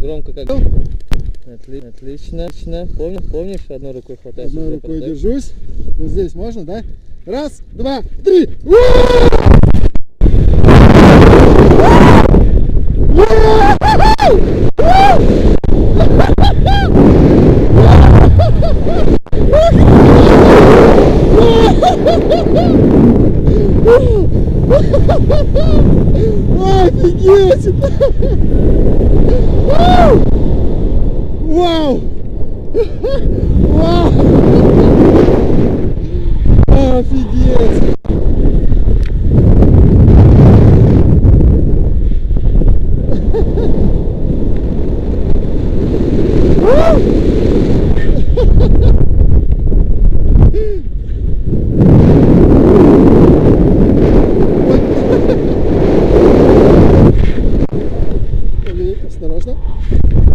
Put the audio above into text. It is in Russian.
Громко как... Отли- Отлично, отлично. Помнишь, помнишь, одной рукой хватаешь? Одной рукой портрет? держусь. Вот здесь можно, да? Раз, два, три. Офигеть! Вау! Вау! Офигеть! Ой. Осторожно.